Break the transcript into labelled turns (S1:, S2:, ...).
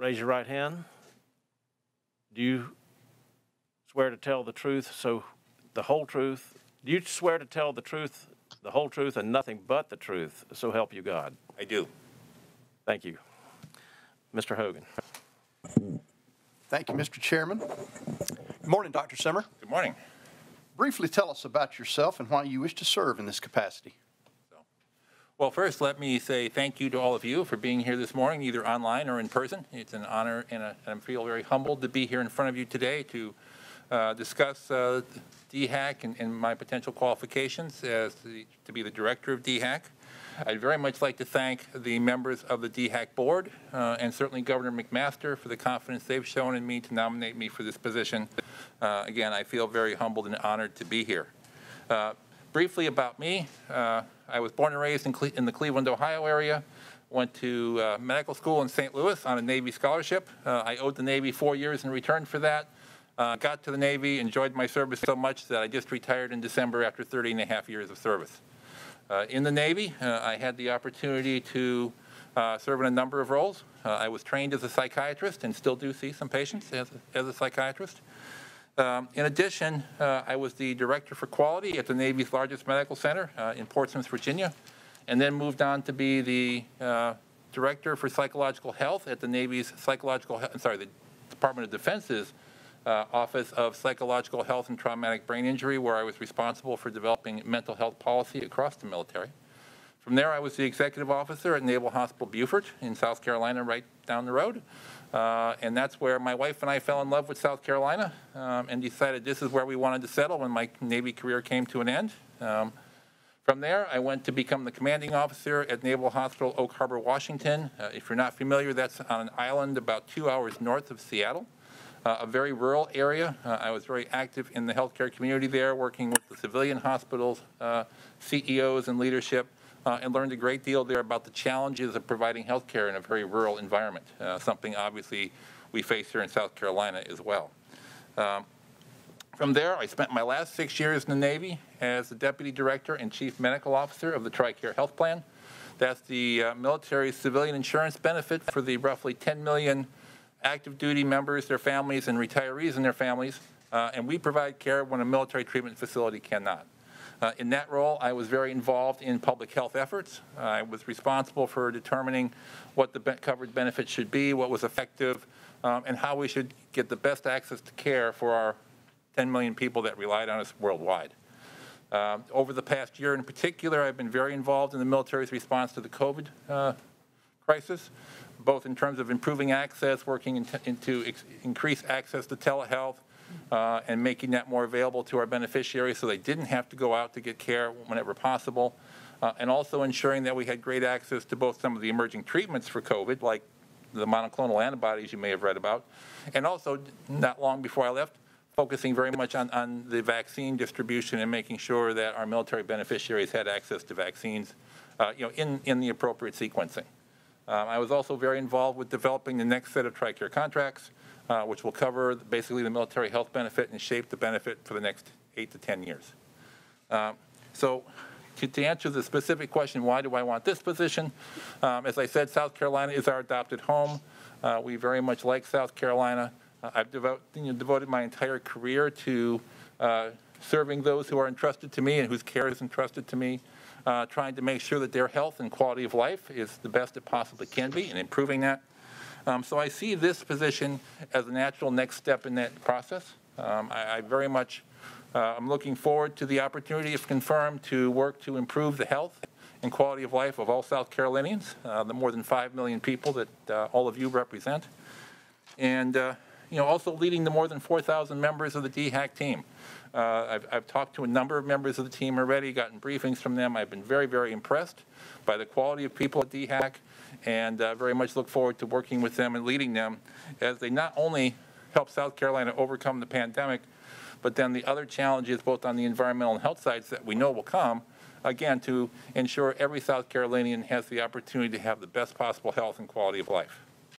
S1: Raise your right hand. Do you swear to tell the truth, so the whole truth? Do you swear to tell the truth, the whole truth, and nothing but the truth, so help you God?
S2: I do.
S1: Thank you. Mr. Hogan.
S3: Thank you, Mr. Chairman. Good morning, Dr. Simmer.
S2: Good morning.
S3: Briefly tell us about yourself and why you wish to serve in this capacity.
S2: Well, first, let me say thank you to all of you for being here this morning, either online or in person. It's an honor, and, a, and I feel very humbled to be here in front of you today to uh, discuss uh, DHEC and, and, my potential qualifications as the, to be the director of DHEC. I'd very much like to thank the members of the DHEC board uh, and certainly Governor McMaster for the confidence they've shown in me to nominate me for this position. Uh, again, I feel very humbled and honored to be here. Briefly about me, uh, I was born and raised in, Cle in, the Cleveland, Ohio area. Went to uh, medical school in St. Louis on a Navy scholarship. Uh, I owed the Navy four years in return for that. Uh, got to the Navy, enjoyed my service so much that I just retired in December after 30 and a half years of service. Uh, in the Navy, uh, I had the opportunity to serve in a number of roles. I was trained as a psychiatrist and still do see some patients as a, as a psychiatrist. Um, in addition, uh, I was the director for quality at the Navy's largest medical center uh, in Portsmouth, Virginia, and then moved on to be the uh, director for psychological health at the Navy's psychological, sorry, the Department of Defense's uh, Office of Psychological Health and Traumatic Brain Injury, where I was responsible for developing mental health policy across the military. From there, I was the executive officer at Naval Hospital Beaufort in South Carolina, right down the road. Uh, and that's where my wife and I fell in love with South Carolina um, and decided this is where we wanted to settle when my Navy career came to an end. Um, from there, I went to become the commanding officer at Naval Hospital Oak Harbor, Washington. Uh, if you're not familiar, that's on an island about two hours north of Seattle, uh, a very rural area. Uh, I was very active in the healthcare community there, working with the civilian hospitals, uh, CEOs, and leadership uh, and learned a great deal there about the challenges of providing health care in a very rural environment, uh, something obviously we face here in South Carolina as well. Um, from there, I spent my last six years in the Navy as the Deputy Director and Chief Medical Officer of the TRICARE Health Plan. That's the uh, military civilian insurance benefit for the roughly 10 million active duty members, their families, and retirees and their families. Uh, and we provide care when a military treatment facility cannot. Uh, in that role, I was very involved in public health efforts. I was responsible for determining what the be covered benefits should be, what was effective, um, and how we should get the best access to care for our 10 million people that relied on us worldwide. Um, over the past year in particular, I've been very involved in the military's response to the COVID uh, crisis, both in terms of improving access, working in into increase access to telehealth, uh, and making that more available to our beneficiaries so they didn't have to go out to get care whenever possible, uh, and also ensuring that we had great access to both some of the emerging treatments for COVID, like the monoclonal antibodies you may have read about, and also not long before I left, focusing very much on, on the vaccine distribution and making sure that our military beneficiaries had access to vaccines, uh, you know, in, in the appropriate sequencing. Um, I was also very involved with developing the next set of TRICARE contracts, uh, which will cover basically the military health benefit and shape the benefit for the next eight to 10 years. Uh, so to, to, answer the specific question, why do I want this position? Um, as I said, South Carolina is our adopted home. Uh, we very much like South Carolina. Uh, I've devote, you know, devoted my entire career to uh, serving those who are entrusted to me and whose care is entrusted to me, uh, trying to make sure that their health and quality of life is the best it possibly can be and improving that. Um, so I see this position as a natural next step in that process. Um, I, I, very much, uh, I'm looking forward to the opportunity, if confirmed, to work to improve the health and quality of life of all South Carolinians, uh, the more than 5 million people that uh, all of you represent. And, uh, you know, also leading the more than 4,000 members of the DHEC team. Uh, I've, I've, talked to a number of members of the team already, gotten briefings from them. I've been very, very impressed by the quality of people at DHEC and uh, very much look forward to working with them and leading them as they not only help South Carolina overcome the pandemic, but then the other challenges both on the environmental and health sides that we know will come, again, to ensure every South Carolinian has the opportunity to have the best possible health and quality of life.